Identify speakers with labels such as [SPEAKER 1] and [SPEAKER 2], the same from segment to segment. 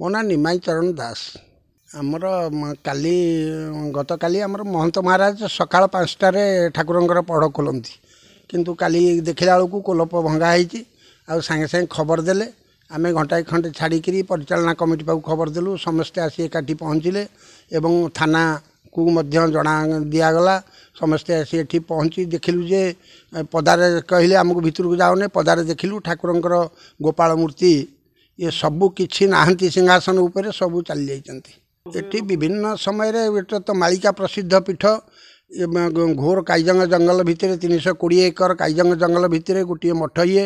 [SPEAKER 1] ମୋ ନାଁ ନିମାଇ ଚରଣ ଦାସ ଆମର ମ- କାଲି ଗତକାଲି ଆମର ମହନ୍ତ ମହାରାଜ ସକାଳ ପାଞ୍ଚଟାରେ ଠାକୁରଙ୍କର ପଢ଼ ଖୋଲନ୍ତି କିନ୍ତୁ କାଲି ଦେଖିଲା ବେଳକୁ କୋଲପ ଭଙ୍ଗା ହେଇଛି ଆଉ ସାଙ୍ଗେ ସାଙ୍ଗେ ଖବର ଦେଲେ ଆମେ ଘଣ୍ଟାଏ ଖଣ୍ଡେ ଛାଡ଼ିକିରି ପରିଚାଳନା କମିଟି ପାଖକୁ ଖବର ଦେଲୁ ସମସ୍ତେ ଆସି ଏକାଠି ପହଞ୍ଚିଲେ ଏବଂ ଥାନାକୁ ମଧ୍ୟ ଜଣା ଦିଆଗଲା ସମସ୍ତେ ଆସି ଏଠି ପହଞ୍ଚି ଦେଖିଲୁ ଯେ ଏ, ପଦାରେ କହିଲେ ଆମକୁ ଭିତରକୁ ଯାଉନି ପଦାରେ ଦେଖିଲୁ ଠାକୁରଙ୍କର ଗୋପାଳ ମୂର୍ତ୍ତି ଇଏ ସବୁ କିଛି ନାହାନ୍ତି ସିଂହାସନ ଉପରେ ସବୁ ଚାଲି ଯାଇଛନ୍ତି ଏଠି ବିଭିନ୍ନ ସମୟରେ ଏଟା ତ ମାଳିକା ପ୍ରସିଦ୍ଧ ପୀଠ ଘୋର କାଇଜଙ୍ଗ ଜଙ୍ଗଲ ଭିତରେ ତିନିଶହ କୋଡ଼ିଏ ଏକର କାଇଜଙ୍ଗ ଜଙ୍ଗଲ ଭିତରେ ଗୋଟିଏ ମଠ ଇଏ।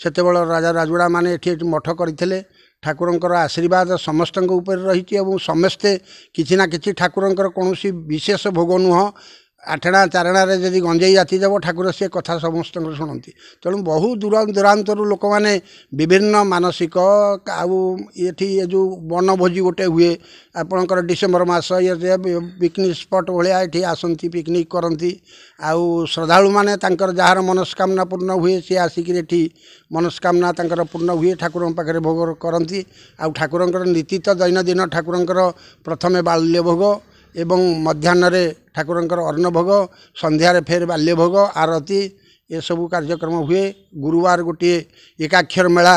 [SPEAKER 1] ସେତେବେଳେ ରାଜା ରାଜୁଡ଼ା ମାନେ ଏଠି ଏଠି ମଠ କରିଥିଲେ। ଠାକୁରଙ୍କର ଆଶୀର୍ବାଦ ସମସ୍ତଙ୍କ ଉପରେ ରହିଛି ଏବଂ ସମସ୍ତେ କିଛି ନା କିଛି ଠାକୁରଙ୍କର କୌଣସି ବିଶେଷ ଭୋଗ ନୁହଁ। ଆଠଣା ଚାରଣାରେ ଯଦି ଗଞ୍ଜେଇ ଜାତି ଦେବ ଠାକୁର ସେ କଥା ସମସ୍ତଙ୍କର ଶୁଣନ୍ତି ତେଣୁ ବହୁ ଦୂର ଦୂରାନ୍ତରୁ ଲୋକମାନେ ବିଭିନ୍ନ ମାନସିକ ଆଉ ଏଠି ଏ ଯେଉଁ ବନଭୋଜି ଗୋଟେ ହୁଏ ଆପଣଙ୍କର ଡିସେମ୍ବର ମାସ ଇଏ ପିକନିକ୍ ସ୍ପଟ୍ ଭଳିଆ ଏଠି ଆସନ୍ତି ପିକନିକ୍ କରନ୍ତି ଆଉ ଶ୍ରଦ୍ଧାଳୁମାନେ ତାଙ୍କର ଯାହାର ମନସ୍କାମନା ପୂର୍ଣ୍ଣ ହୁଏ ସିଏ ଆସିକିରି ଏଠି ମନସ୍କାମନା ତାଙ୍କର ପୂର୍ଣ୍ଣ ହୁଏ ଠାକୁରଙ୍କ ପାଖରେ ଭୋଗ କରନ୍ତି ଆଉ ଠାକୁରଙ୍କର ନୀତି ତ ଦୈନନ୍ଦିନ ଠାକୁରଙ୍କର ପ୍ରଥମେ ବାଲ୍ୟ ଭୋଗ ଏବଂ ମଧ୍ୟାହ୍ନରେ ଠାକୁରଙ୍କର ଅନ୍ନଭୋଗ ସନ୍ଧ୍ୟାରେ ଫେର ବାଲ୍ୟଭୋଗ ଆରତି ଏସବୁ କାର୍ଯ୍ୟକ୍ରମ ହୁଏ। ଗୁରୁବାର ଗୋଟିଏ ଏକାକ୍ଷର ମେଳା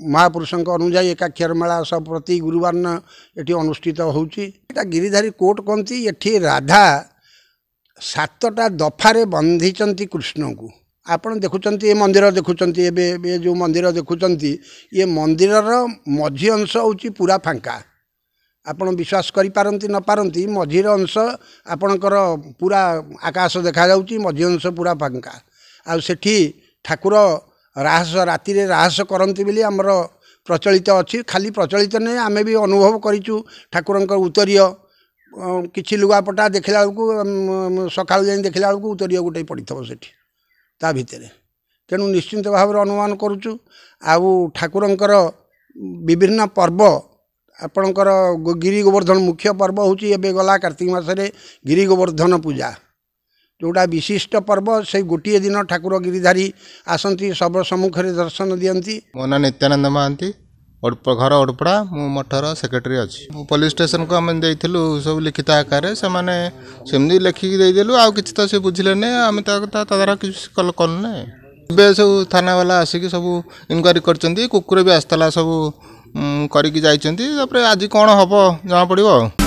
[SPEAKER 1] ମହାପୁରୁଷଙ୍କ ଅନୁଯାୟୀ ଏକାକ୍ଷର ମେଳା ସବୁ ପ୍ରତି ଗୁରୁବାର ଏଠି ଅନୁଷ୍ଠିତ ହେଉଛି। ଏଇଟା ଗିରିଧାରୀ କୋର୍ଟ କହନ୍ତି ଏଠି ରାଧା ସାତଟା ଦଫାରେ ବନ୍ଧିଛନ୍ତି କୃଷ୍ଣଙ୍କୁ। ଆପଣ ଦେଖୁଛନ୍ତି ଏ ମନ୍ଦିର ଦେଖୁଛନ୍ତି ଏବେ ଏବେ ଯେଉଁ ମନ୍ଦିର ଦେଖୁଛନ୍ତି ଇଏ ମନ୍ଦିରର ମଝି ଅଂଶ ହେଉଛି ପୁରା ଫାଙ୍କା। ଆପଣ ବିଶ୍ୱାସ କରିପାରନ୍ତି ନ ପାରନ୍ତି ମଝିର ଅଂଶ ଆପଣଙ୍କର ପୁରା ଆକାଶ ଦେଖାଯାଉଛି ମଝି ଅଂଶ ପୁରା ଫାଙ୍କା। ଆଉ ସେଠି ଠାକୁର ରାହସ ରାତିରେ ରାହସ କରନ୍ତି ବୋଲି ଆମର ପ୍ରଚଳିତ ଅଛି। ଖାଲି ପ୍ରଚଳିତ ନୁହେଁ ଆମେ ବି ଅନୁଭବ କରିଛୁ ଠାକୁରଙ୍କ ଉତ୍ତରୀୟ କିଛି ଲୁଗାପଟା ଦେଖିଲା ବେଳକୁ ସକାଳୁ ଯାଇ ଦେଖିଲା ବେଳକୁ ଉତ୍ତରୀୟ ଗୋଟେ ପଡ଼ିଥିବ ସେଠି ତା ଭିତରେ। ତେଣୁ ନିଶ୍ଚିନ୍ତ ଭାବରେ ଅନୁମାନ କରୁଛୁ। ଆଉ ଠାକୁରଙ୍କର ବିଭିନ୍ନ ପର୍ବ ଆପଣଙ୍କର ଗୋ- ଗିରି ଗୋବର୍ଦ୍ଧନ ମୁଖ୍ୟ ପର୍ବ ହେଉଛି ଏବେ ଗଲା କାର୍ତ୍ତିକ ମାସରେ ଗିରି ଗୋବର୍ଦ୍ଧନ ପୂଜା ଯେଉଁଟା ବିଶିଷ୍ଟ ପର୍ବ ସେଇ ଗୋଟିଏ ଦିନ ଠାକୁର ଗିରିଧାରୀ ଆସନ୍ତି ସର୍ବ ସମ୍ମୁଖରେ ଦର୍ଶନ ଦିଅନ୍ତି
[SPEAKER 2] ମୋ ନାଁ ନିତ୍ୟାନନ୍ଦ ମହାନ୍ତି ଓଡ୍ପ- ଘର ଓଡ଼ପଡ଼ା ମୁଁ ମଠର ସେକ୍ରେଟାରୀ ଅଛି। ମୁଁ ପୋଲିସ୍ ଷ୍ଟେସନକୁ ଆମେ ଦେଇଥିଲୁ ସବୁ ଲିଖିତ ଆକାରରେ ସେମାନେ ସେମିତି ଲେଖିକି ଦେଇଦେଲୁ ଆଉ କିଛି ତ ସେ ବୁଝିଲେନି ଆମେ ତା ତା ତା ଦ୍ୱାରା କିଛି କଲ କଲୁନି। ଏବେ ସବୁ ଥାନାବାଲା ଆସିକି ସବୁ ଇନକ୍ୱାରି କରିଛନ୍ତି କୁକୁର ବି ଆସିଥିଲା ସବୁ ଉଁ, କରିକି ଯାଇଛନ୍ତି ତାପରେ ଆଜି କ'ଣ ହେବ ଜଣାପଡ଼ିବ ଆଉ।